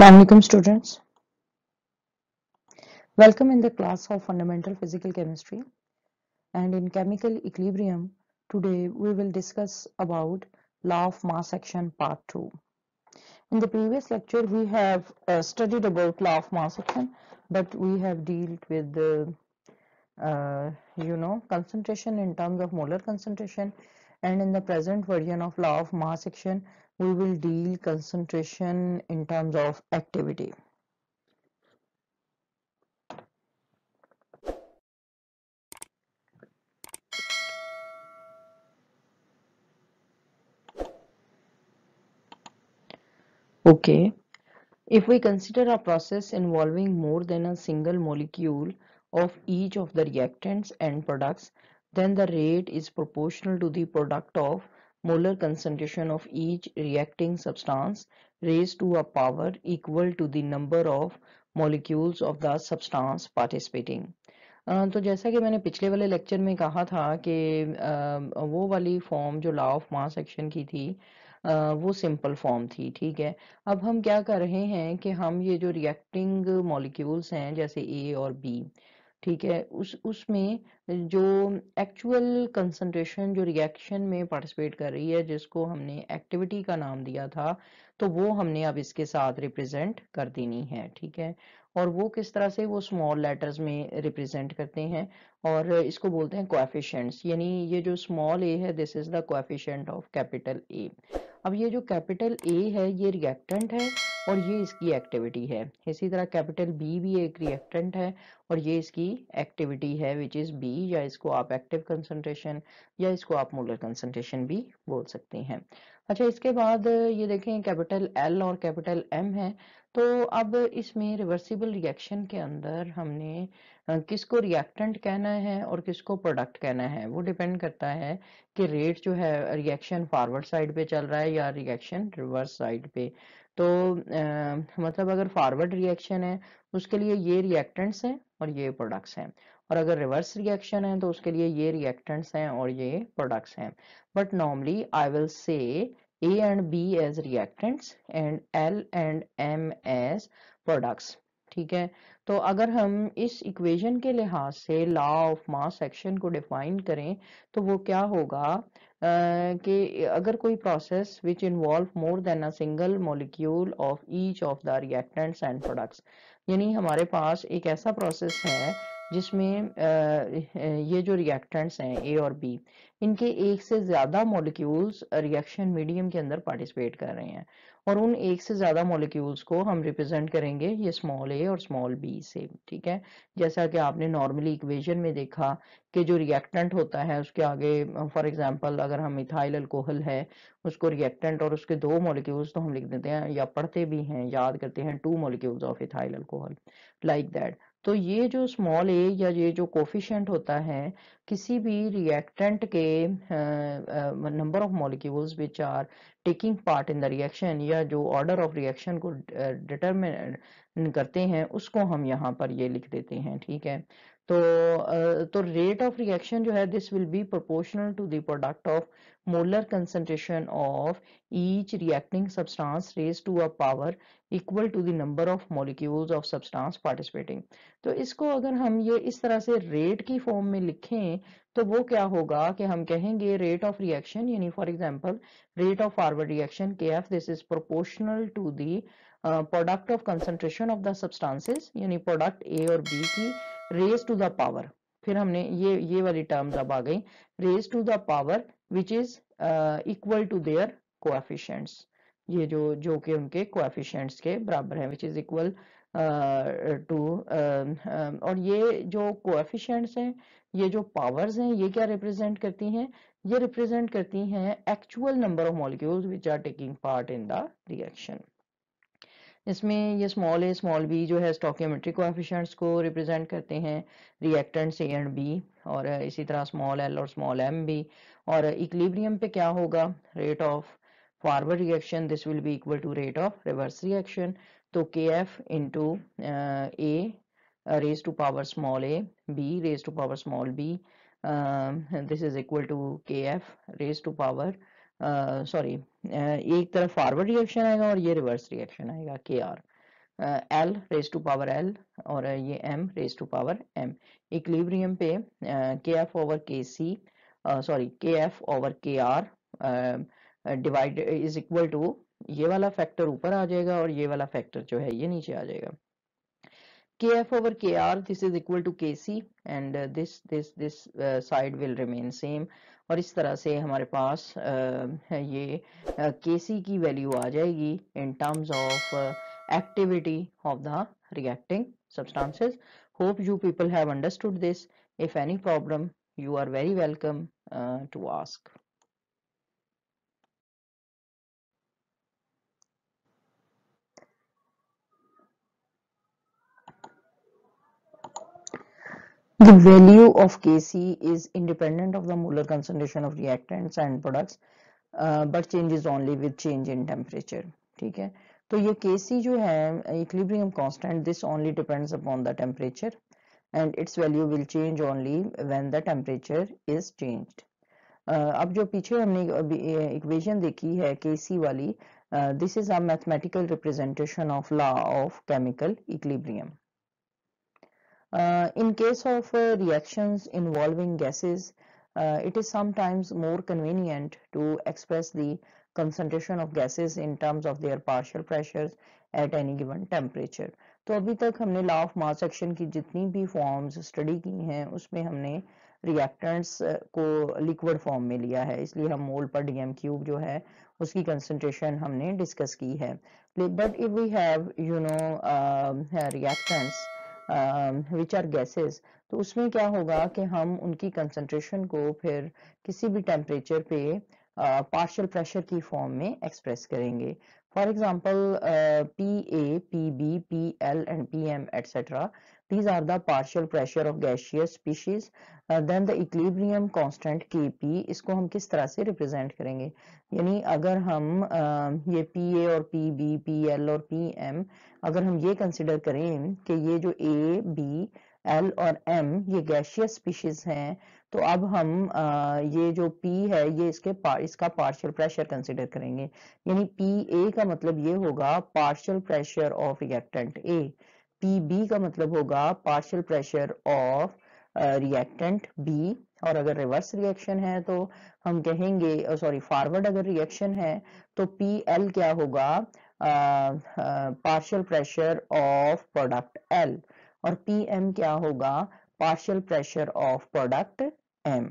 Assalamualaikum students. Welcome in the class of Fundamental Physical Chemistry and in Chemical Equilibrium today we will discuss about Law of Mass Action part 2. In the previous lecture we have uh, studied about Law of Mass Action but we have dealt with the uh, you know concentration in terms of molar concentration and in the present version of Law of Mass Action we will deal concentration in terms of activity. Okay, if we consider a process involving more than a single molecule of each of the reactants and products, then the rate is proportional to the product of molar concentration of each reacting substance raised to a power equal to the number of molecules of the substance participating तो जैसा कि मैंने पिछले वाले lecture में कहा था कि वो वाली फॉर्म जो लॉ ऑफ़ मास एक्शन की थी वो सिंपल फॉर्म थी, ठीक है? अब हम क्या कर रहे हैं कि हम ये जो रिएक्टिंग मॉलिक्यूल्स हैं, जैसे ए और बी ठीक है? उस, उसमें जो एक्चुअल कंसंट्रेशन जो रिएक्शन में पार्टिसिपेट कर रही है, जिसको हमने एक्टिविटी का नाम दिया था तो वो हमने अब इसके साथ रिप्रेजेंट कर देनी है, ठीक है? और वो किस तरह से वो स्मॉल लेटर्स में रिप्रेजेंट करते हैं और इसको बोलते हैं कोएफिशिएंट्स यानी ये जो स्मॉल ए है this is the coefficient of capital A अब ये जो कैपिटल ए है, ये रिएक्टेंट है और ये इसकी एक्टिविटी है। इसी तरह कैपिटल बी भी एक रिएक्टेंट है और ये इसकी एक्टिविटी है विच इज़ बी या इसको आप एक्टिव कंसंट्रेशन या इसको आप मोलर कंसंट्रेशन भी बोल सकते हैं। अच्छा इसके बाद ये देखें कैपिटल एल और कैपिटल एम है तो अब इसमें रिवर्सिबल रिएक्शन के अंदर हमने किसको रिएक्टेंट कहना है और किसको प्रोडक्ट कहना है वो डिपेंड करता है कि रेट जो है रिएक्शन फॉरवर्ड साइड पे चल रहा है या रिएक्शन रिवर्स साइड पे। तो आ, मतलब अगर फॉरवर्ड रिएक्शन है उसके लिए ये रिएक्टेंट्स हैं और ये प्रोडक्ट्स हैं। और अगर रिवर्स रिएक्शन है तो उसके लिए ये रिएक्टेंट्स हैं और ये प्रोडक्ट्स हैं। But normally I will say A and B as reactants and L and M as products, ठीक है? तो अगर हम इस इक्वेशन के लिहाज से लॉ ऑफ़ मास एक्शन को डिफाइन करें तो वो क्या होगा? कि अगर कोई process which involve more than a single molecule of each of the reactants and products यानी हमारे पास एक ऐसा प्रोसेस है जिसमें ये जो रिएक्टेंट्स हैं ए और बी इनके एक से ज़्यादा मॉलिक्यूल्स रिएक्शन मीडियम के अंदर पार्टिसिपेट कर रहे हैं। और उन एक से ज़्यादा मॉलिक्यूल्स को हम रिप्रेजेंट करेंगे ये स्मॉल ए और स्मॉल बी से, ठीक है? जैसा कि आपने नॉर्मली इक्वेशन में देखा कि जो रिएक्टेंट होता है, उसके आगे फॉर एग्जांपल अगर हम मिथाइल अल्कोहल है, उसको रिएक्टेंट और उसके दो मॉलिक्यूल्स तो हम लिख देते हैं, या पढ़ते भी हैं, याद करते हैं two molecules of ethyl alcohol like that तो ये जो स्मॉल ए या ये जो कोफिशेंट होता है, किसी भी रिएक्टेंट के number of molecules which are taking part in the reaction या जो ऑर्डर ऑफ़ रिएक्शन को डिटरमिन करते हैं, उसको हम यहाँ पर ये लिख देते हैं, ठीक है? तो तो रेट ऑफ़ रिएक्शन जो है this will be proportional to the product of molar concentration of each reacting substance raised to a power equal to the number of molecules of substance participating. तो इसको अगर हम ये इस तरह से रेट की फॉर्म में लिखें तो वो क्या होगा कि हम कहेंगे रेट ऑफ़ रिएक्शन यानी for example rate of forward reaction K F this is proportional to the product of concentration of the substances यानी प्रोडक्ट ए और बी की रेज टू द पावर फिर हमने ये ये वाली टर्म्स अब आ गई। Raise to the power which is equal to their coefficients ये जो जो कि उनके कोएफिशिएंट्स के बराबर है विच इज़ इक्वल टू और ये जो कोएफिशिएंट्स हैं, ये जो पावर्स हैं, ये क्या रिप्रेजेंट करती हैं? ये रिप्रेजेंट करती हैं actual number of molecules which are taking part in the reaction इसमें ये स्मॉल ए स्मॉल बी जो है स्टोकियोमेट्रिक कोएफिशिएंट्स को रिप्रेजेंट करते हैं रिएक्टेंट्स ए एंड बी और इसी तरह स्मॉल एल और स्मॉल एम भी। और इक्विलिब्रियम पे क्या होगा? Rate of forward reaction this will be equal to rate of reverse reaction तो K F into A raised to power small a b raised to power small b uh, this is equal to kf raised to power sorry एक तरफ़ forward reaction आएगा और ये reverse reaction आएगा K R L raise to power L और ये M raise to power M equilibrium पे K F over K C sorry K F over K R divide is equal to ये वाला factor ऊपर आ जाएगा और ये वाला फैक्टर जो है ये नीचे आ जाएगा। kf over kr this is equal to kc and uh, this this this uh, side will remain same और इस तरह से हमारे पास uh, ये kc की वैल्यू आ जाएगी in terms of uh, activity of the reacting substances hope you people have understood this if any problem you are very welcome uh, to ask The value of Kc is independent of the molar concentration of reactants and products uh, but changes only with change in temperature ठीक है तो ये Kc जो है equilibrium constant this only depends upon the temperature and its value will change only when the temperature is changed uh, अब जो पीछे हमने इक्वेशन देखी है Kc वाली uh, this is a mathematical representation of law of chemical equilibrium Uh, in case of uh, reactions involving gases, uh, it is sometimes more convenient to express the concentration of gases in terms of their partial pressures at any given temperature. तो अभी तक हमने law of mass action की जितनी भी forms study की हैं उसमें हमने रिएक्टेंट्स को लिक्विड फॉर्म में लिया है इसलिए हम मोल पर डीएम क्यूब जो है उसकी कंसंट्रेशन हमने डिस्कस की है but if we have you know reactants which are gases तो उसमें क्या होगा कि हम उनकी कंसंट्रेशन को फिर किसी भी टेम्परेचर पे पार्शियल uh, प्रेशर की फॉर्म में एक्सप्रेस करेंगे। For example P A P B P L and P M etcetera these are the partial pressure of gaseous species uh, then the equilibrium constant kp इसको हम किस तरह से represent करेंगे? यानी अगर हम uh, ये pa और pb pl और pm अगर हम ये कंसिडर करें कि ये जो a b L और M ये गैशियस स्पीशीज हैं तो अब हम आ, ये जो P है ये इसके पा, इसका पार्शियल प्रेशर कंसिडर करेंगे। यानी PA का मतलब ये होगा partial pressure of reactant A PB का मतलब होगा partial pressure of reactant B और अगर रिवर्स रिएक्शन है तो हम कहेंगे सॉरी फॉरवर्ड अगर रिएक्शन है तो पी एल क्या होगा? Partial pressure of product L और पी एम क्या होगा? Partial pressure of product M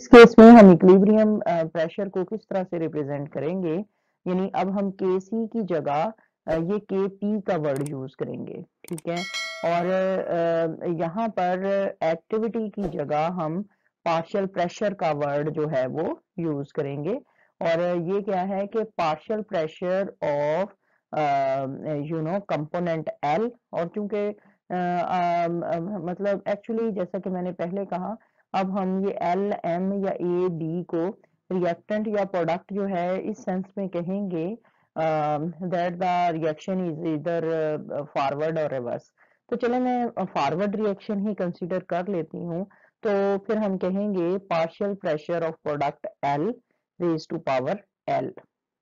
इस केस में हम इक्विलिब्रियम प्रेशर को किस तरह से रिप्रेजेंट करेंगे? यानी अब हम के सी की जगह ये के पी का वर्ड यूज़ करेंगे, ठीक है? और यहाँ पर एक्टिविटी की जगह हम पार्शियल प्रेशर का वर्ड जो है वो यूज़ करेंगे। और, ये क्या है कि partial pressure of you know component L और क्योंकि मतलब एक्चुअली जैसा कि मैंने पहले कहा, अब हम ये एल एम या ए बी को रिएक्टेंट या प्रोडक्ट जो है इस सेंस में कहेंगे दैट द रिएक्शन इज़ इधर फॉरवर्ड और रिवर्स तो चलो मैं फॉरवर्ड रिएक्शन ही कंसीडर कर लेती हूँ। तो फिर हम कहेंगे partial pressure of product L raise to power L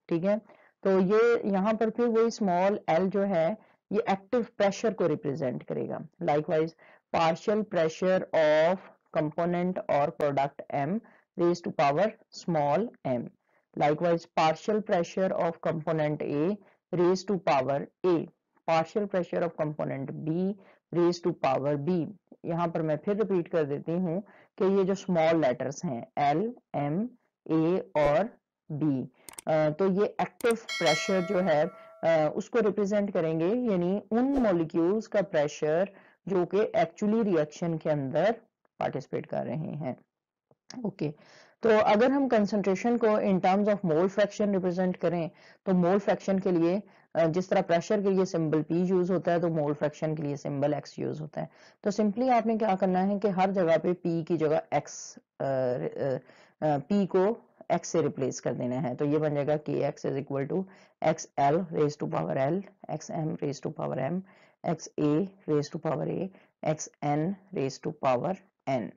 ठीक है? तो ये यहाँ पर फिर वही स्मॉल एल जो है, ये एक्टिव प्रेशर को रिप्रेजेंट करेगा। Likewise partial pressure of component और product M raise to power small M likewise partial pressure of component A raised to power A partial pressure of component B raised to power B यहाँ पर मैं फिर repeat कर देती हूँ कि ये जो स्मॉल लेटर्स हैं L, M, A और B तो ये एक्टिव प्रेशर जो है उसको रिप्रेजेंट करेंगे यानी उन मॉलिक्यूल्स का प्रेशर जो कि एक्चुअली रिएक्शन के अंदर पार्टिसिपेट कर रहे हैं ओके okay. तो अगर हम कंसंट्रेशन को in terms of mole fraction represent करें तो मोल फ्रैक्शन के लिए जिस तरह प्रेशर के लिए सिंबल P यूज़ होता है तो मोल फ्रैक्शन के लिए सिंबल X यूज़ होता है। तो सिंपली आपने क्या करना है कि हर जगह पे P की जगह X P को X से रिप्लेस कर देना है। तो ये बन जाएगा K x is equal to x L raise to power L x M raise to power M x A raise to power A x N raise to power N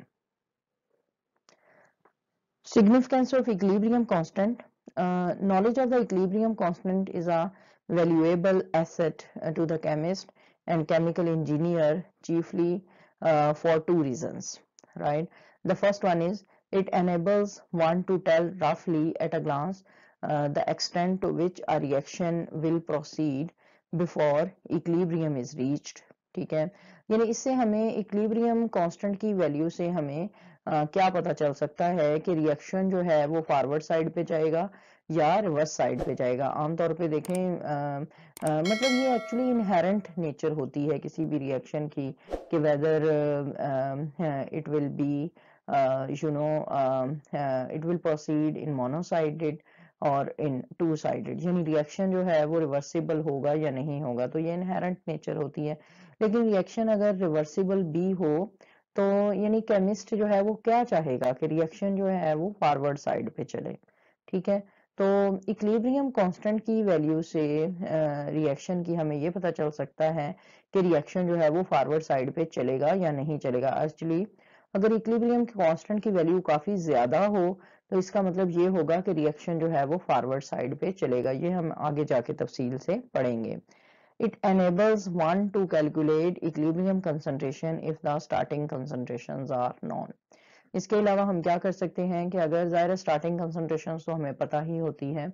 Significance of equilibrium constant. Uh, knowledge of the equilibrium constant is a valuable asset uh, to the chemist and chemical engineer chiefly uh, for two reasons, right? The first one is it enables one to tell roughly at a glance uh, the extent to which a reaction will proceed before equilibrium is reached ठीक है यानी इससे हमें equilibrium constant की value से हमें आ, क्या पता चल सकता है कि रिएक्शन जो है वो फॉरवर्ड साइड पे जाएगा या रिवर्स साइड पे जाएगा। आमतौर पे देखें आ, आ, मतलब ये एक्चुअली इनहेरेंट नेचर होती है किसी भी रिएक्शन की कि whether it will be you know it will proceed in monosided और इन टू साइडेड यानी रिएक्शन जो है वो रिवर्सिबल होगा या नहीं होगा। तो ये इनहेरेंट नेचर होती है। लेकिन रिएक्शन अगर रिवर्सिबल भी हो तो यानी केमिस्ट जो है वो क्या चाहेगा कि रिएक्शन जो है वो फॉरवर्ड साइड पे चले, ठीक है? तो इक्लिब्रियम कांस्टेंट की वैल्यू से रिएक्शन की हमें ये पता चल सकता है कि रिएक्शन जो है वो फॉरवर्ड साइड पे चलेगा या नहीं चलेगा। एक्चुअली अगर इक्लिब्रियम कांस्टेंट की वैल्यू काफ़ी ज़्यादा हो तो इसका मतलब ये होगा कि रिएक्शन जो है वो फॉरवर्ड साइड पे चलेगा। ये हम आगे जाके तफसील से पढ़ेंगे। It enables one to calculate equilibrium concentration if the starting concentrations are known. इसके अलावा हम क्या कर सकते हैं कि अगर ज़ाहिर स्टार्टिंग कंसंट्रेशन तो हमें पता ही होती है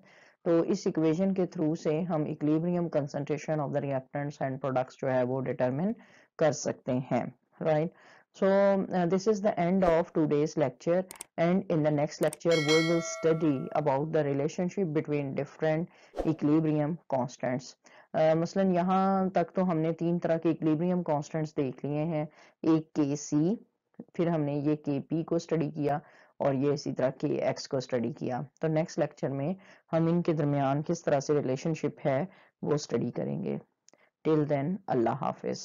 तो इस इक्वेशन के थ्रू से हम equilibrium concentration of the reactants and products जो है वो डिटरमिन कर सकते हैं right so uh, this is the end of today's lecture. And in the next lecture we will study about the relationship between different equilibrium constants. मसलन यहाँ तक तो हमने तीन तरह के इक्लिब्रियम कॉन्स्टेंट्स देख लिए हैं। एक के सी फिर हमने ये के पी को स्टडी किया और ये इसी तरह के एक्स को स्टडी किया। तो नेक्स्ट लेक्चर में हम इनके दरमियान किस तरह से रिलेशनशिप है वो स्टडी करेंगे। टिल देन अल्लाह हाफिज़।